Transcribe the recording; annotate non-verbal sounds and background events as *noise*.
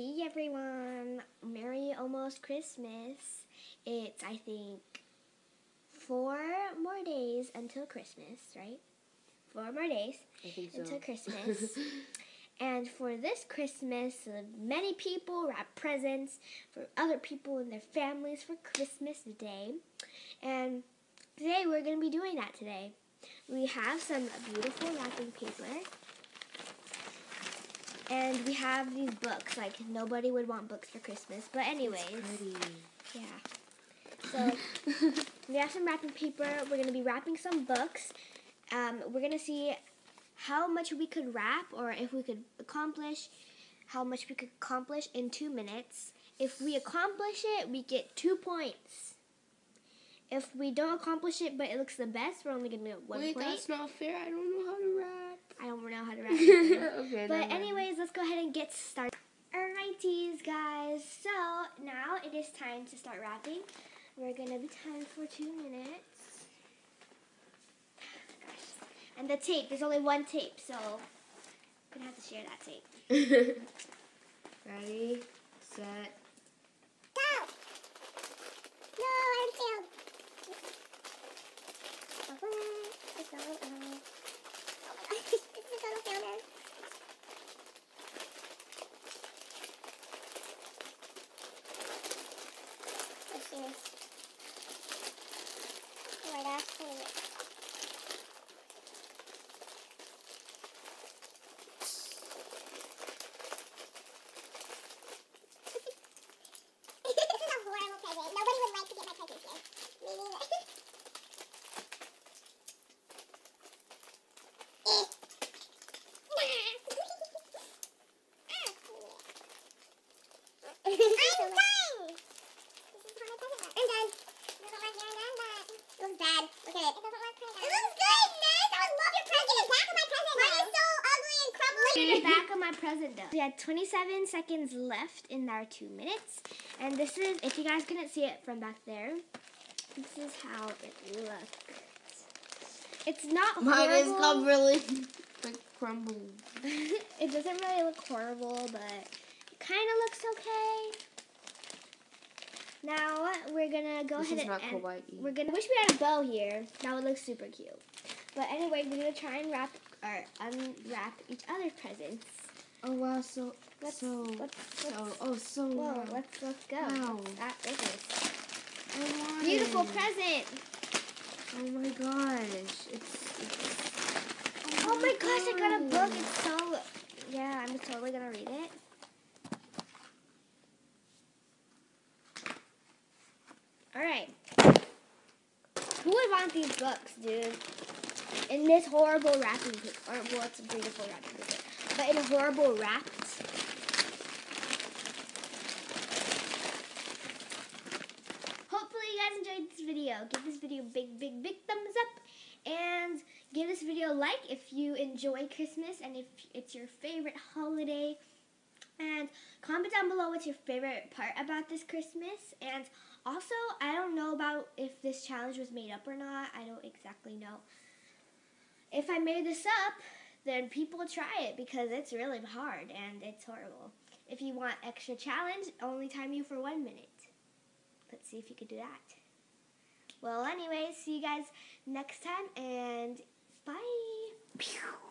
Hey everyone, Merry almost Christmas. It's, I think, four more days until Christmas, right? Four more days I think so. until *laughs* Christmas. and for this Christmas, many people wrap presents for other people and their families for Christmas Day. And today we're going to be doing that today. We have some beautiful wrapping paper. And we have these books. Like nobody would want books for Christmas, but anyways, yeah. So we have some wrapping paper. We're gonna be wrapping some books. Um, we're gonna see how much we could wrap, or if we could accomplish how much we could accomplish in two minutes. If we accomplish it, we get two points. If we don't accomplish it, but it looks the best, we're only gonna get one Wait, point. that's not fair. I don't know how to rap. I don't know how to wrap. *laughs* either. okay. But anyways, let's go ahead and get started. Alrighties, guys. So now it is time to start wrapping. We're gonna be timed for two minutes. Gosh. And the tape. There's only one tape, so I'm gonna have to share that tape. *laughs* Ready, set. Go! No, I failed. It's all out. Oh my gosh, this is a total failure. Oh, serious. Wait a this is a. I'm done. This is how my present looks. I'm done. It doesn't work here. I'm done, but it looks bad. Look at it. It doesn't work pretty It looks good, Ness. I love your present. Look at the back of my present. Mine is so ugly and crumbly. Look at the back of my present though. We had 27 seconds left in our two minutes. And this is, if you guys couldn't see it from back there, this is how it looks. It's not Mine is horrible. come really like crumbled. *laughs* it doesn't really look horrible, but it kind of looks okay. Now we're gonna go This ahead and kawaii. we're gonna wish we had a bow here. That would look super cute. But anyway, we're gonna try and wrap or unwrap each other's presents. Oh wow, so Let's so let's, let's so oh so whoa, wow. let's let's go. Wow. That is this. I want beautiful it. present. Oh my gosh, it's. it's Oh my gosh, I got a book. Oh. It's so yeah. I'm totally gonna read it. All right. Who would want these books, dude? In this horrible wrapping paper, or well, it's a beautiful wrapping paper, but in a horrible wrapped. Hopefully, you guys enjoyed this video. Give this video a big, big, big thumbs up, and give this video a like if you enjoy Christmas and if it's your favorite holiday. And comment down below what's your favorite part about this Christmas. And also, I don't know about if this challenge was made up or not. I don't exactly know. If I made this up, then people try it because it's really hard and it's horrible. If you want extra challenge, only time you for one minute. Let's see if you could do that. Well, anyways, see you guys next time and bye.